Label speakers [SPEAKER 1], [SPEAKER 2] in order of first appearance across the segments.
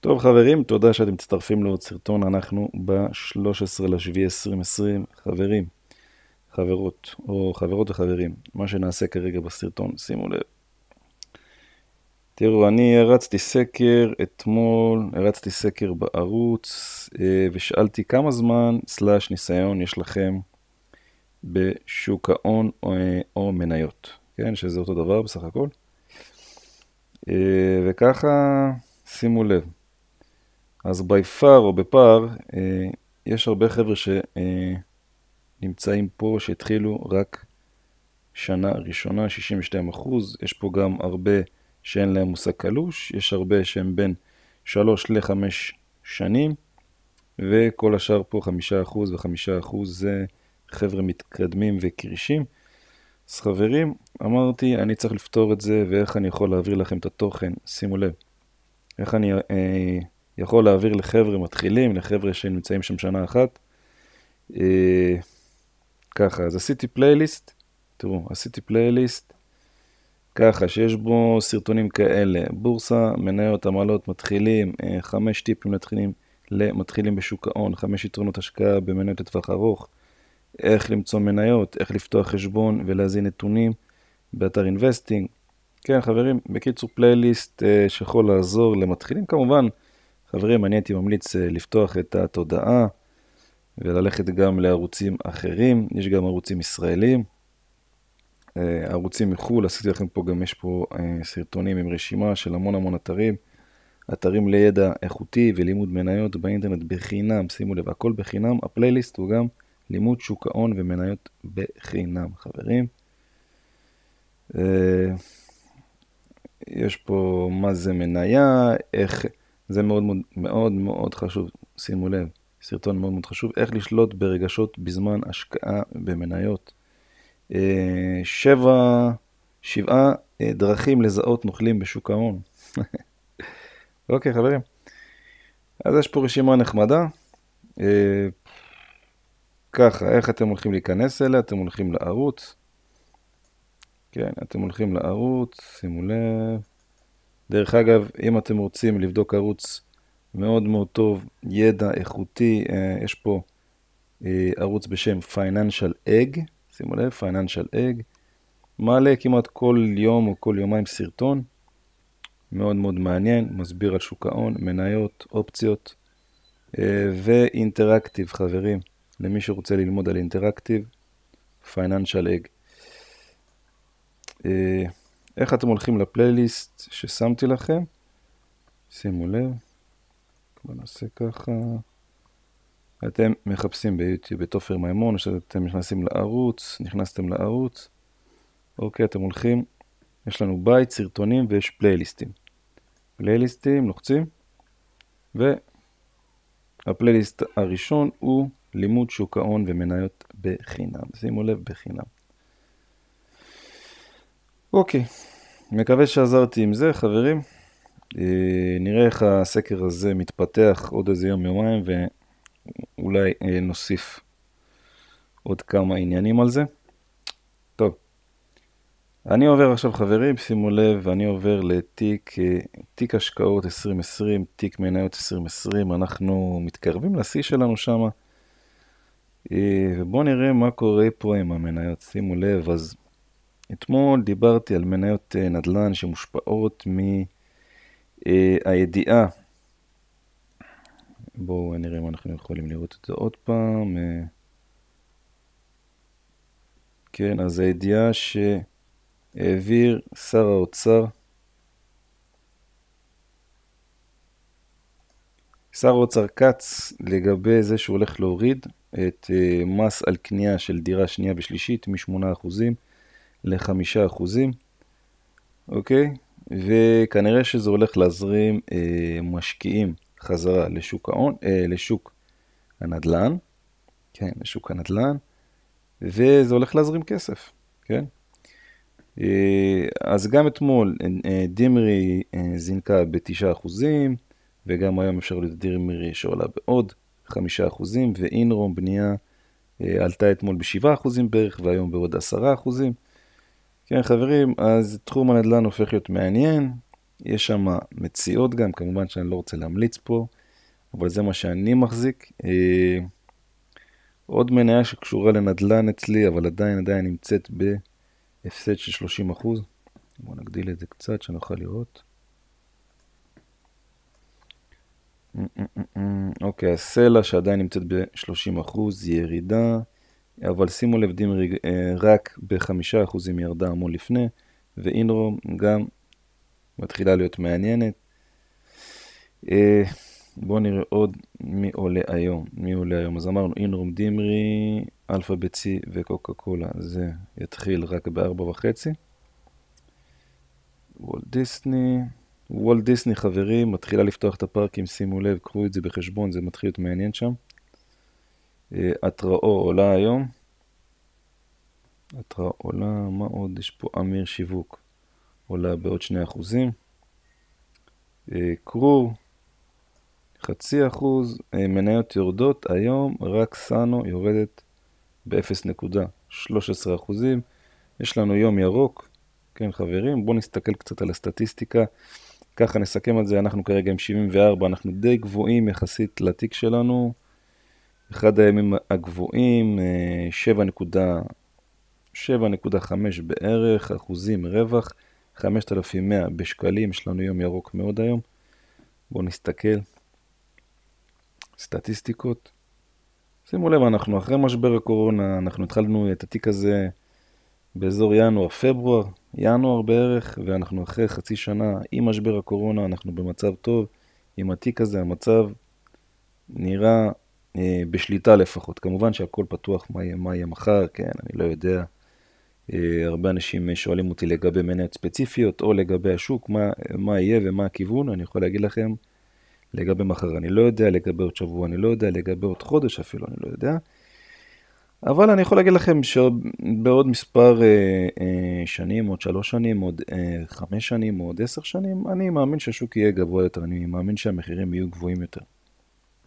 [SPEAKER 1] טוב חברים, תודה שאתם מצטרפים לעוד סרטון, אנחנו ב-13 לשביעי 2020. חברים, חברות, או חברות וחברים, מה שנעשה כרגע בסרטון, שימו לב. תראו, אני הרצתי סקר אתמול, הרצתי סקר בערוץ, אה, ושאלתי כמה זמן סלאש ניסיון יש לכם בשוק ההון או, או מניות, כן, שזה אותו דבר בסך הכל. אה, וככה, שימו לב. אז בי פאר או בפער, אה, יש הרבה חבר'ה שנמצאים פה שהתחילו רק שנה ראשונה, 62 אחוז. יש פה גם הרבה שאין להם מושג קלוש, יש הרבה שהם בין 3 ל-5 שנים, וכל השאר פה 5 אחוז ו-5 אחוז זה חבר'ה מתקדמים וקרישים. אז חברים, אמרתי, אני צריך לפתור את זה, ואיך אני יכול להעביר לכם את התוכן, שימו לב. איך אני אה, יכול להעביר לחבר'ה מתחילים, לחבר'ה שנמצאים שם שנה אחת. אה, ככה, אז עשיתי פלייליסט, תראו, עשיתי פלייליסט, ככה, שיש בו סרטונים כאלה, בורסה, מניות, עמלות, מתחילים, אה, חמש טיפים מתחילים למתחילים בשוק ההון, חמש יתרונות השקעה במניות לטווח ארוך, איך למצוא מניות, איך לפתוח חשבון ולהזין נתונים באתר Investing. כן, חברים, בקיצור פלייליסט אה, שיכול לעזור למתחילים. כמובן, חברים, אני הייתי ממליץ אה, לפתוח את התודעה וללכת גם לערוצים אחרים. יש גם ערוצים ישראלים. אה, ערוצים מחו"ל, עשיתי לכם פה גם, יש פה סרטונים עם רשימה של המון המון אתרים. אתרים לידע איכותי ולימוד מניות באינטרנט בחינם, שימו לב, הכל בחינם. הפלייליסט הוא גם לימוד שוק ההון ומניות בחינם, חברים. יש פה מה זה מניה, איך, זה מאוד מאוד מאוד מאוד חשוב, שימו לב, סרטון מאוד מאוד חשוב, איך לשלוט ברגשות בזמן השקעה במניות. אה, שבע, שבעה אה, דרכים לזהות נוכלים בשוק ההון. אוקיי חברים, אז יש פה רשימה נחמדה. אה, ככה, איך אתם הולכים להיכנס אליה? אתם הולכים לערוץ. כן, אתם הולכים לערוץ, שימו לב. דרך אגב, אם אתם רוצים לבדוק ערוץ מאוד מאוד טוב, ידע איכותי, אה, יש פה אה, ערוץ בשם Financial Egg, שימו לב, Financial Egg, מעלה כמעט כל יום או כל יומיים סרטון, מאוד מאוד מעניין, מסביר על שוק ההון, מניות, אופציות אה, ואינטראקטיב, חברים, למי שרוצה ללמוד על אינטראקטיב, Financial Egg. איך אתם הולכים לפלייליסט ששמתי לכם. שימו לב, בואו נעשה ככה. אתם מחפשים ביוטיוב את עופר מימון, או שאתם נכנסים לערוץ, נכנסתם לערוץ. אוקיי, אתם הולכים, יש לנו בית, סרטונים ויש פלייליסטים. פלייליסטים, לוחצים, והפלייליסט הראשון הוא לימוד שוק ההון ומניות בחינם. שימו לב, בחינם. אוקיי, מקווה שעזרתי עם זה, חברים. אה, נראה איך הסקר הזה מתפתח עוד איזה יום יומיים ואולי אה, נוסיף עוד כמה עניינים על זה. טוב, אני עובר עכשיו חברים, שימו לב, אני עובר לתיק אה, תיק השקעות 2020, תיק מניות 2020, אנחנו מתקרבים לשיא שלנו שם. ובואו נראה מה קורה פה עם המניות, שימו לב, אז אתמול דיברתי על מניות אה, נדל"ן שמושפעות מהידיעה. בואו נראה אם אנחנו יכולים לראות את זה עוד פעם. אה. כן, אז הידיעה שהעביר שר האוצר שר האוצר כץ לגבי זה שהוא הולך להוריד את אה, מס על קנייה של דירה שנייה ושלישית מ-8% לחמישה אחוזים, אוקיי? וכנראה שזה הולך להזרים אה, משקיעים חזרה לשוק ההון, אה, לשוק הנדל"ן, כן, לשוק הנדל"ן, וזה הולך להזרים כסף, כן? אה, אז גם אתמול אה, דימרי אה, זינקה ב-9 אחוזים, וגם היום אפשר לראות דימרי שעולה בעוד 5 אחוזים, ואינרום בנייה עלתה אתמול ב-7 אחוזים בערך, והיום בעוד 10 אחוזים. כן, חברים, אז תחום הנדל"ן הופך להיות מעניין. יש שם מציאות גם, כמובן שאני לא רוצה להמליץ פה, אבל זה מה שאני מחזיק. אה, עוד מניה שקשורה לנדל"ן אצלי, אבל עדיין עדיין נמצאת בהפסד של 30%. בואו נגדיל את זה קצת, שנוכל לראות. אוקיי, הסלע שעדיין נמצאת ב-30% ירידה, אבל שימו לב, דימרי אה, רק ב-5% ירדה המון לפני, ואינרום גם מתחילה להיות מעניינת. אה, בואו נראה עוד מי עולה היום. מי עולה היום? אז אמרנו אינרום דימרי, Alphabet C וקוקה קולה. זה יתחיל רק ב-4.5. וולט דיסני. וולט דיסני, חברים, מתחילה לפתוח את הפארקים, שימו לב, קחו את זה בחשבון, זה מתחיל להיות מעניין שם. אה, התראו עולה היום. התראה עולה, מה עוד? יש פה אמיר שיווק. עולה בעוד 2%. אה, קרור, חצי אחוז, אה, מניות יורדות, היום רק סאנו יורדת ב-0.13 אחוזים. יש לנו יום ירוק, כן חברים, בואו נסתכל קצת על הסטטיסטיקה. ככה נסכם על זה, אנחנו כרגע עם 74, אנחנו די גבוהים יחסית לתיק שלנו. אחד הימים הגבוהים, 7.5 אה, בערך, אחוזים רווח, 5,100 בשקלים, יש לנו יום ירוק מאוד היום. בואו נסתכל. סטטיסטיקות. שימו לב, אנחנו אחרי משבר הקורונה, אנחנו התחלנו את התיק הזה באזור ינואר-פברואר, ינואר בערך, ואנחנו אחרי חצי שנה עם משבר הקורונה, אנחנו במצב טוב. עם התיק הזה המצב נראה אה, בשליטה לפחות. כמובן שהכל פתוח מה יהיה, מה יהיה מחר, כן, אני לא יודע. אה, הרבה אנשים שואלים אותי לגבי מניות ספציפיות או לגבי השוק, מה, מה יהיה ומה הכיוון, אני יכול להגיד לכם לגבי מחר אני לא יודע, לגבי עוד שבוע אני לא יודע, לגבי עוד חודש אפילו אני לא יודע. אבל אני יכול להגיד לכם שבעוד מספר אה, אה, שנים, עוד שלוש שנים, עוד אה, חמש שנים, עוד עשר שנים, אני מאמין שהשוק יהיה גבוה יותר, אני מאמין שהמחירים יהיו גבוהים יותר.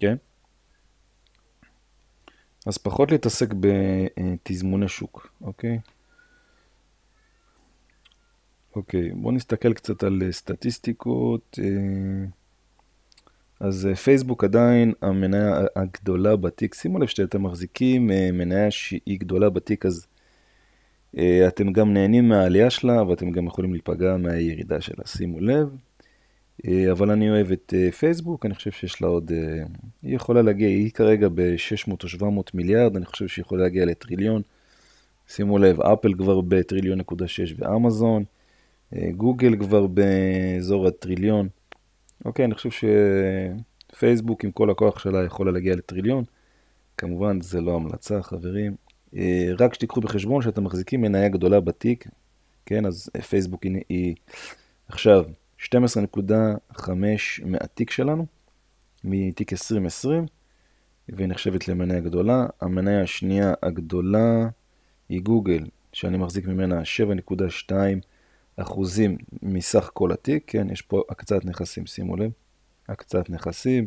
[SPEAKER 1] כן? אז פחות להתעסק בתזמוני שוק, אוקיי? אוקיי, בואו נסתכל קצת על סטטיסטיקות. אה... אז אה, פייסבוק עדיין המניה הגדולה בתיק. שימו לב שאתם מחזיקים אה, מניה שהיא גדולה בתיק, אז אתם גם נהנים מהעלייה שלה, ואתם גם יכולים להיפגע מהירידה שלה. שימו לב. אבל אני אוהב את פייסבוק, אני חושב שיש לה עוד... היא יכולה להגיע, היא כרגע ב-600 או 700 מיליארד, אני חושב שהיא יכולה להגיע לטריליון. שימו לב, אפל כבר בטריליון נקודה 6 ואמזון. גוגל כבר באזור הטריליון. אוקיי, אני חושב שפייסבוק עם כל הכוח שלה יכולה להגיע לטריליון. כמובן, זה לא המלצה, חברים. אה, רק שתיקחו בחשבון שאתם מחזיקים מניה גדולה בתיק, כן, אז פייסבוק היא עכשיו 12.5 מהתיק שלנו, מתיק 2020, והיא נחשבת למניה גדולה. המניה השנייה הגדולה היא גוגל, שאני מחזיק ממנה 7.2 אחוזים מסך כל התיק, כן, יש פה הקצאת נכסים, שימו לב, הקצאת נכסים.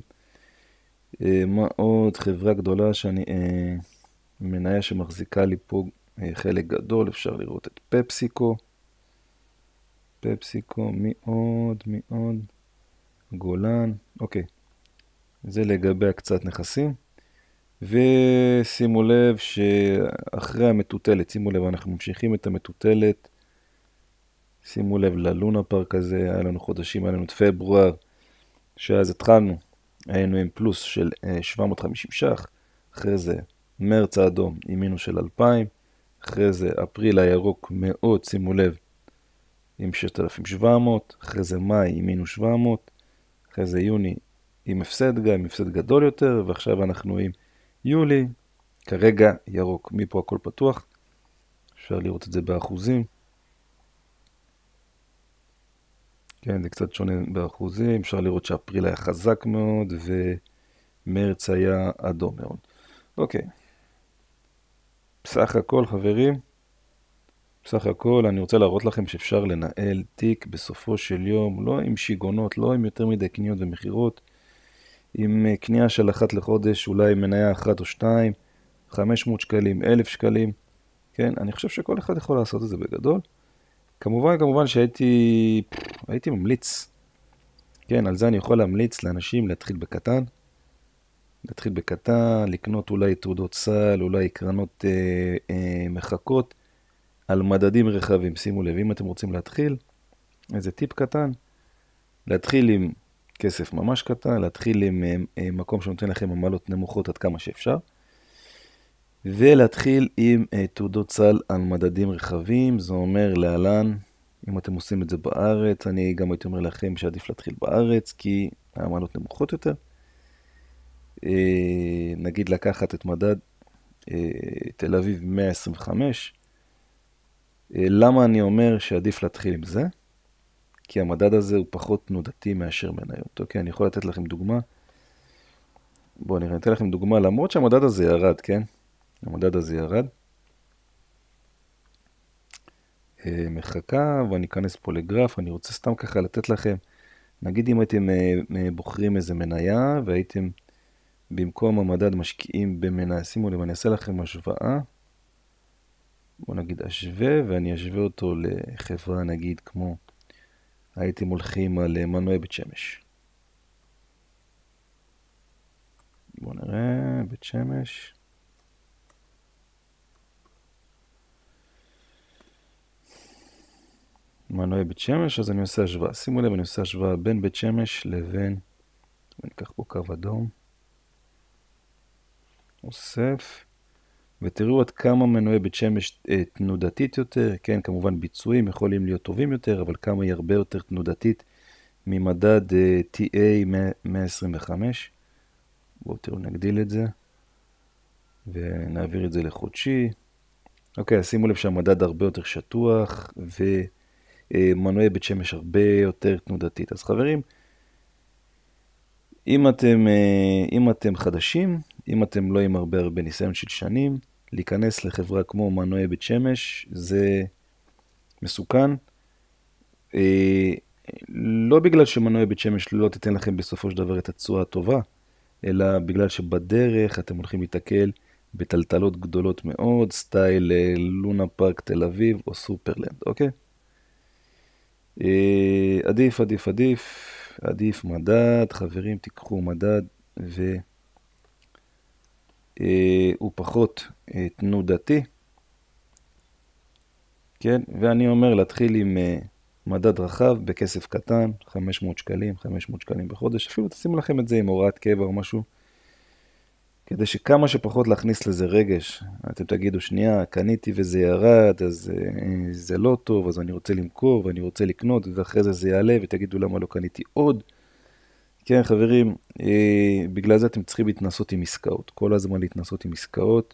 [SPEAKER 1] אה, מה עוד? חברה גדולה שאני, אה, מניה שמחזיקה לי פה אה, חלק גדול, אפשר לראות את פפסיקו. פפסיקו? מי עוד? גולן, אוקיי. זה לגבי הקצת נכסים. ושימו לב שאחרי המטוטלת, שימו לב, אנחנו ממשיכים את המטוטלת שימו לב ללונה פארק הזה, היה לנו חודשים, היה לנו את פברואר, שאז התחלנו, היינו עם פלוס של 750 אה, ש"ח, אחרי זה מרץ האדום עם מינוס של 2,000, אחרי זה אפריל הירוק מאוד, שימו לב, עם 6,700, אחרי זה מאי עם מינוס 700, אחרי זה יוני עם הפסד גם, עם הפסד גדול יותר, ועכשיו אנחנו עם יולי, כרגע ירוק, מפה הכל פתוח, אפשר לראות את זה באחוזים. כן, זה קצת שונה באחוזים, אפשר לראות שאפריל היה חזק מאוד ומרץ היה אדום מאוד. אוקיי, בסך הכל חברים, בסך הכל אני רוצה להראות לכם שאפשר לנהל תיק בסופו של יום, לא עם שיגעונות, לא עם יותר מדי קניות ומכירות, עם אה, קנייה של אחת לחודש, אולי מניה אחת או שתיים, 500 שקלים, 1,000 שקלים, כן, אני חושב שכל אחד יכול לעשות את זה בגדול. כמובן, כמובן שהייתי הייתי ממליץ כן, על זה אני יכול להמליץ לאנשים להתחיל בקטן. להתחיל בקטן, לקנות אולי תעודות סל, אולי קרנות אה, אה, מחכות על מדדים רחבים. שימו לב, אם אתם רוצים להתחיל, איזה טיפ קטן, להתחיל עם כסף ממש קטן, להתחיל עם אה, אה, מקום שנותן לכם עמלות נמוכות עד כמה שאפשר, ולהתחיל עם אה, תעודות סל על מדדים רחבים, זה אומר להלן, אם אתם עושים את זה בארץ, אני גם הייתי אומר לכם שעדיף להתחיל בארץ, כי העמלות נמוכות יותר. נגיד לקחת את מדד תל אביב 125. למה אני אומר שעדיף להתחיל עם זה? כי המדד הזה הוא פחות תנודתי מאשר מניות. אוקיי, אני יכול לתת לכם דוגמה. בואו נראה, אני אתן לכם דוגמה, למרות שהמדד הזה ירד, כן? המדד הזה ירד. אה, מחכה, ואני אכנס פה לגרף, אני רוצה סתם ככה לתת לכם, נגיד אם הייתם אה, אה, בוחרים איזה מניה, והייתם במקום המדד משקיעים במניה, שימו לב, אני אעשה לכם השוואה. בואו נגיד אשווה, ואני אשווה אותו לחברה נגיד כמו הייתם הולכים על מנועי בית שמש. בואו נראה, בית שמש. מנועי בית שמש, אז אני עושה השוואה. שימו לב, אני עושה השוואה בין בית שמש לבין, אני אקח פה קו אדום, אוסף, ותראו עד כמה מנועי בית שמש אה, תנודתית יותר, כן, כמובן ביצועים יכולים להיות טובים יותר, אבל כמה היא הרבה יותר תנודתית ממדד אה, TA 125. בואו תראו, נגדיל את זה, ונעביר את זה לחודשי. אוקיי, אז שימו לב שהמדד הרבה יותר שטוח, ומנועי בית שמש הרבה יותר תנודתית. אז חברים, אם אתם, אה, אם אתם חדשים, אם אתם לא עם הרבה הרבה ניסיון של שנים, להיכנס לחברה כמו מנועי בית שמש זה מסוכן. אה, לא בגלל שמנועי בית שמש לא תיתן לכם בסופו של דבר את התשואה הטובה, אלא בגלל שבדרך אתם הולכים להתקל בטלטלות גדולות מאוד, style אה, לונה פארק תל אביב או סופרלנד, אוקיי? עדיף, עדיף, עדיף, עדיף מדד, חברים, תיקחו מדד והוא אה, פחות אה, תנודתי, כן? ואני אומר להתחיל עם אה, מדד רחב בכסף קטן, 500 שקלים, 500 שקלים בחודש, אפילו תשימו לכם את זה עם הוראת קבע או משהו, כדי שכמה שפחות להכניס לזה רגש. אתם תגידו, שנייה, קניתי וזה ירד, אז זה לא טוב, אז אני רוצה למכור ואני רוצה לקנות, ואחרי זה זה יעלה, ותגידו למה לא קניתי עוד. כן, חברים, אה, בגלל זה אתם צריכים להתנסות עם עסקאות. כל הזמן להתנסות עם עסקאות.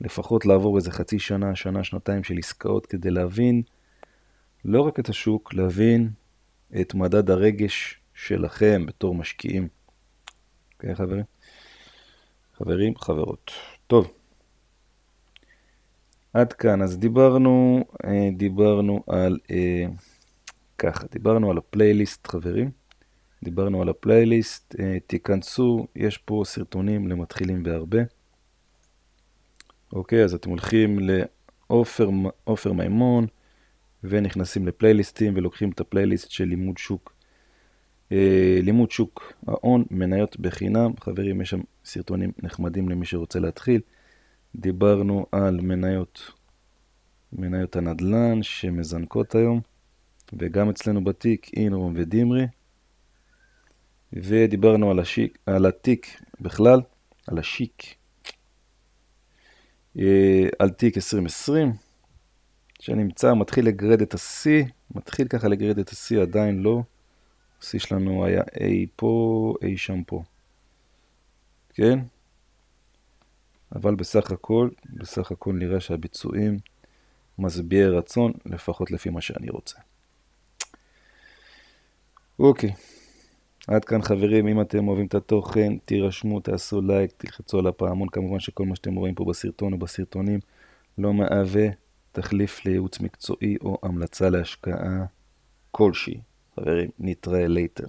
[SPEAKER 1] לפחות לעבור איזה חצי שנה, שנה, שנתיים של עסקאות כדי להבין לא רק את השוק, להבין את מדד הרגש שלכם בתור משקיעים. כן, חברים? חברים, חברות. טוב. עד כאן, אז דיברנו, אה, דיברנו על, אה, ככה, דיברנו על הפלייליסט, חברים. דיברנו על הפלייליסט, אה, תיכנסו, יש פה סרטונים למתחילים בהרבה. אוקיי, אז אתם הולכים לעופר מימון ונכנסים לפלייליסטים ולוקחים את הפלייליסט של לימוד שוק. אה, לימוד שוק ההון, מניות בחינם. חברים, יש שם סרטונים נחמדים למי שרוצה להתחיל. דיברנו על מניות, מניות הנדל"ן שמזנקות היום, וגם אצלנו בתיק אינרום ודימרי. ודיברנו על, השיק, על התיק בכלל, על השיק, אה, על תיק 2020, שנמצא, מתחיל לגרד את ה-C, מתחיל ככה לגרד את ה-C, עדיין לא. ה-C שלנו היה A פה, A שם פה. כן? אבל בסך הכל, בסך הכל נראה שהביצועים משביעי רצון, לפחות לפי מה שאני רוצה. אוקיי. עד כאן חברים, אם אתם אוהבים את התוכן, תירשמו, תעשו לייק, תלחצו על הפעמון, כמובן שכל מה שאתם רואים פה בסרטון או בסרטונים לא מהווה תחליף לייעוץ מקצועי או המלצה להשקעה כלשהי. חברים, נתראה later.